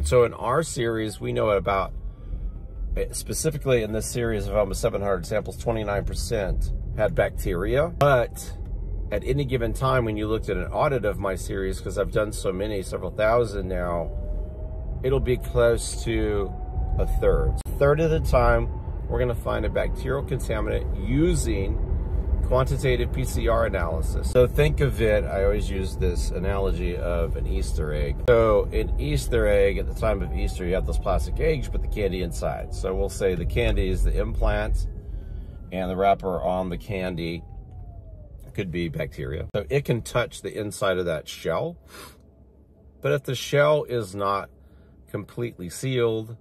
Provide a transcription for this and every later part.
And so in our series, we know about, eh, specifically in this series of almost 700 samples, 29% had bacteria. But at any given time, when you looked at an audit of my series, because I've done so many, several thousand now, it'll be close to a third. A third of the time, we're gonna find a bacterial contaminant using quantitative PCR analysis. So think of it, I always use this analogy of an Easter egg. So an Easter egg, at the time of Easter, you have those plastic eggs, but the candy inside. So we'll say the candy is the implant and the wrapper on the candy could be bacteria. So it can touch the inside of that shell. But if the shell is not completely sealed,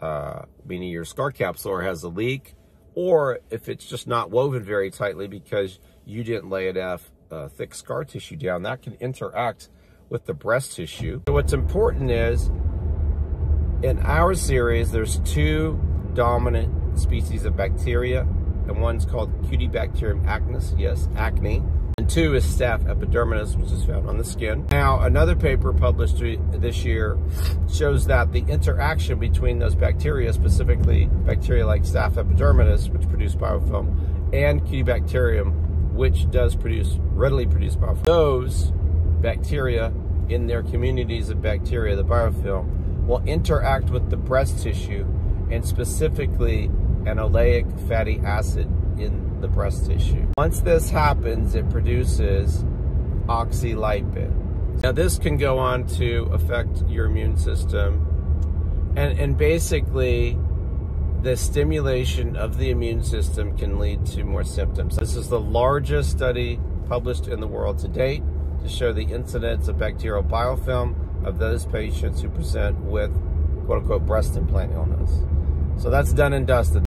uh, meaning your scar capsule has a leak, or if it's just not woven very tightly because you didn't lay enough uh, thick scar tissue down, that can interact with the breast tissue. So what's important is, in our series, there's two dominant species of bacteria, and one's called Cutibacterium acnes, yes, acne, and two is Staph epidermidis, which is found on the skin. Now, another paper published this year shows that the interaction between those bacteria, specifically bacteria like Staph epidermidis, which produce biofilm, and Cutibacterium, which does produce, readily produce biofilm, those bacteria in their communities of bacteria, the biofilm, will interact with the breast tissue and specifically an oleic fatty acid in the breast tissue. Once this happens, it produces oxylipid. Now this can go on to affect your immune system and, and basically the stimulation of the immune system can lead to more symptoms. This is the largest study published in the world to date to show the incidence of bacterial biofilm of those patients who present with quote unquote breast implant illness. So that's done and dusted.